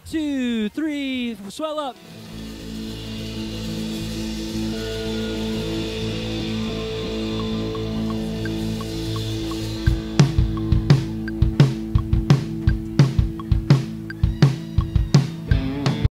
two, three, Swell up.